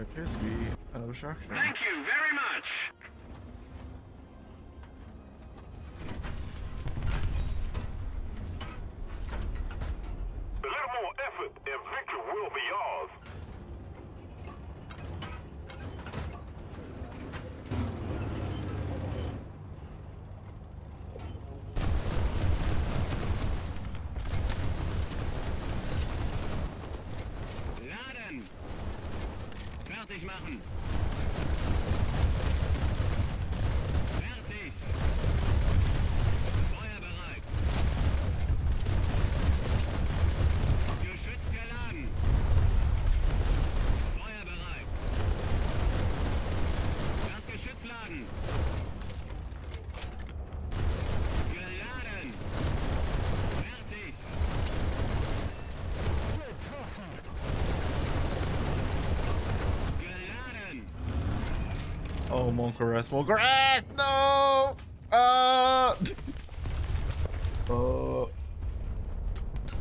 appears to be an obstruction. Thank you very much. Machen. Oh, Moncaress, Moncaress! No! Uh! Oh.